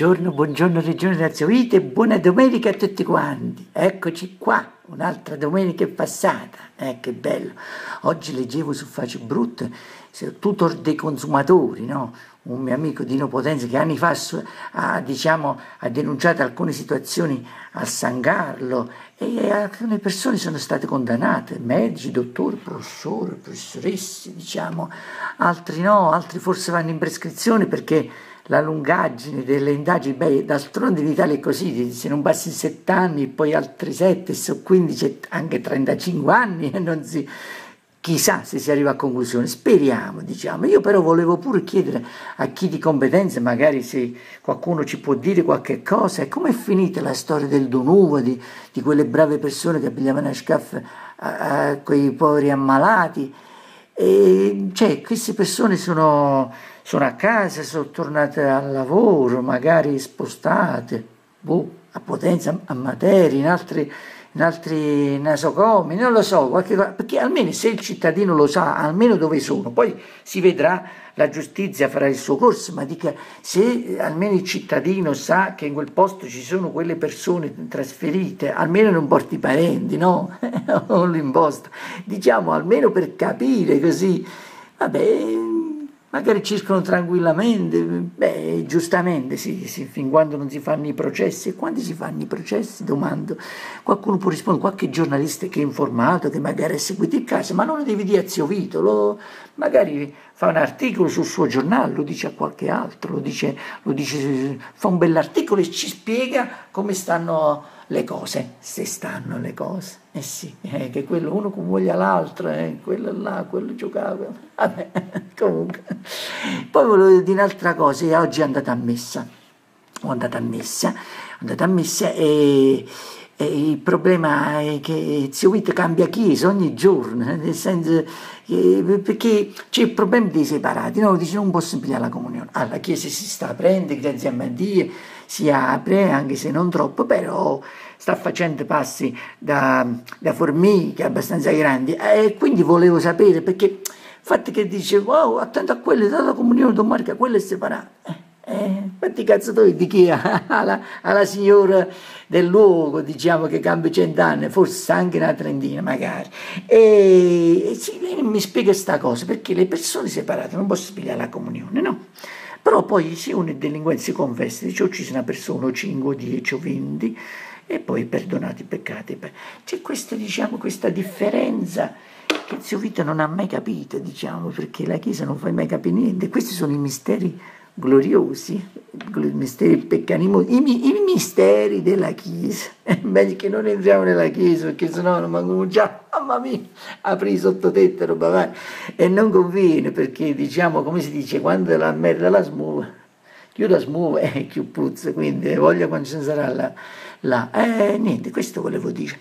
Buongiorno, buongiorno Regione Lazio Vita e buona domenica a tutti quanti. Eccoci qua, un'altra domenica è passata. Eh, che bello. Oggi leggevo su Brutte, tutor dei consumatori, no? un mio amico Dino Potenza che anni fa ha, diciamo, ha denunciato alcune situazioni a San Carlo e alcune persone sono state condannate, medici, dottori, professori, professoresse, diciamo, altri no, altri forse vanno in prescrizione perché la lungaggine delle indagini, beh, d'altronde in Italia è così, se non passi 7 anni, poi altri 7, su 15, anche 35 anni e non si Chissà se si arriva a conclusione, speriamo, diciamo. Io però volevo pure chiedere a chi di competenze, magari se qualcuno ci può dire qualche cosa, com'è finita la storia del Donuvo, di, di quelle brave persone che abbigliavano a scaff quei poveri ammalati. E, cioè, queste persone sono, sono, a casa, sono tornate al lavoro, magari spostate, boh, a Potenza, a Matera, in altri in altri nasocomi, non lo so, qualche, perché almeno se il cittadino lo sa, almeno dove sono, poi si vedrà, la giustizia farà il suo corso, ma dica se almeno il cittadino sa che in quel posto ci sono quelle persone trasferite, almeno non porti i parenti, no? o l'imposta, diciamo almeno per capire così, vabbè magari circolano tranquillamente, beh, giustamente, sì, sì, fin quando non si fanno i processi. E quando si fanno i processi, domando, qualcuno può rispondere, qualche giornalista che è informato, che magari ha seguito il caso, ma non lo devi dire a Zio Vito, lo, magari fa un articolo sul suo giornale, lo dice a qualche altro, lo dice, lo dice, fa un bell'articolo e ci spiega come stanno le cose, se stanno le cose. Eh sì, eh, che quello uno convoglia l'altro, eh, quello là, quello giocava. Vabbè, comunque. Poi volevo dire un'altra cosa, oggi è andata a messa. Ho andato a messa, andata a messa e, il problema è che Zio Vito cambia chiesa ogni giorno, nel senso che, perché c'è il problema dei separati, no? dice non posso pigliare la comunione. Alla chiesa si sta aprendo, grazie a Dio, si apre, anche se non troppo, però sta facendo passi da, da formiche abbastanza grandi e quindi volevo sapere perché il fatto che dice wow attento a quello, data comunione Don Marco, quello è separato eh, eh, fatti cazzo tu di chi alla, alla signora del luogo diciamo che cambia cent'anni forse anche una trentina magari e, e sì, mi spiega questa cosa perché le persone separate non possono spiegare la comunione no però poi se uno è delinquente si confessa dice ho ucciso una persona o 5 o 10 o 20 e poi perdonati i peccati. C'è questa, diciamo, questa differenza che Zio Vito non ha mai capito, diciamo, perché la Chiesa non fa mai capire niente. Questi sono i misteri gloriosi, misteri peccanimosi, i, i, misteri della Chiesa. È meglio che non entriamo nella Chiesa, perché sennò non manco già, mamma mia, apri sottotetto, roba vai. E non conviene, perché diciamo, come si dice, quando la merda la smuove, più la smuove e più puzza, quindi voglia quando ci sarà la là. Eh, niente, questo volevo dire.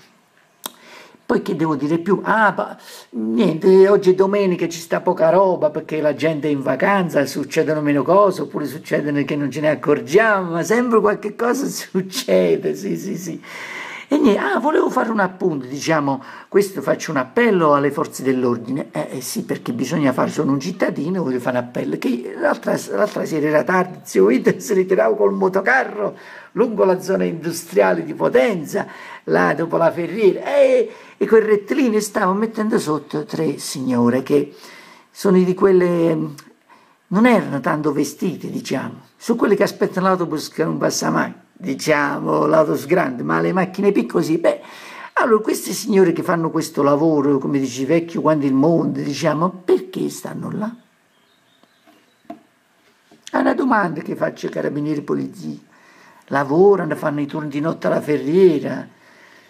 Poi che devo dire più? Ah, ma, niente, oggi è domenica ci sta poca roba perché la gente è in vacanza, succedono meno cose, oppure succedono che non ce ne accorgiamo, ma sempre qualche cosa succede, sì, sì, sì. E niente, ah, volevo fare un appunto, diciamo, questo faccio un appello alle forze dell'ordine. Eh, eh sì, perché bisogna fare, sono un cittadino, voglio fare un appello. Che l'altra, l'altra sera era tardi, zio Vito si ritirava col motocarro lungo la zona industriale di Potenza, là dopo la ferriera, e, e quel rettilineo stavo mettendo sotto tre signore che sono di quelle non erano tanto vestite, diciamo, sono quelle che aspettano l'autobus che non passa mai diciamo, l'autobus grande, ma le macchine piccole sì. Beh, allora queste signore che fanno questo lavoro, come dici, vecchio quando il mondo, diciamo, perché stanno là? È una domanda che faccio ai carabinieri polizia. Lavorano, fanno i turni di notte alla ferriera,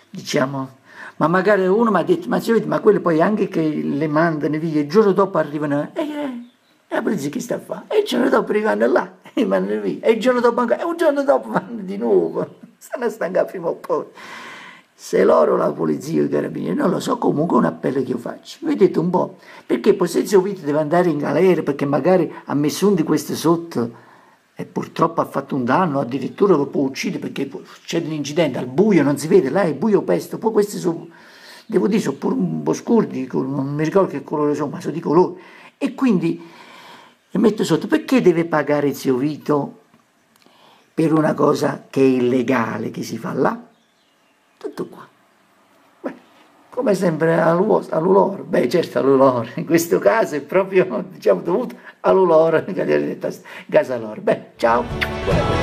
diciamo, ma magari uno mi ha detto, ma, ma quelle poi anche che le mandano via, il giorno dopo arrivano, e eh, eh, la polizia che sta a fare? E il giorno dopo arrivano là e vanno via. E il giorno dopo ancora, e un giorno dopo vanno di nuovo. Stanno stanca prima o poi. Se loro, la polizia o i carabinieri, non lo so, comunque è un appello che io faccio. Vedete un po', perché poi se Zio Vito deve andare in galera perché magari ha messo un di queste sotto e purtroppo ha fatto un danno, addirittura lo può uccidere perché succede un incidente, al buio non si vede, là è buio pesto, poi questi sono, devo dire, sono pure un po' scurdi, non mi ricordo che colore sono, ma sono di colore. E quindi e metto sotto perché deve pagare zio Vito per una cosa che è illegale, che si fa là. Tutto qua. Beh, come sempre all'ulor, beh certo all'ulor, in questo caso è proprio diciamo, dovuto all'ulor, Gasalor. Beh, ciao.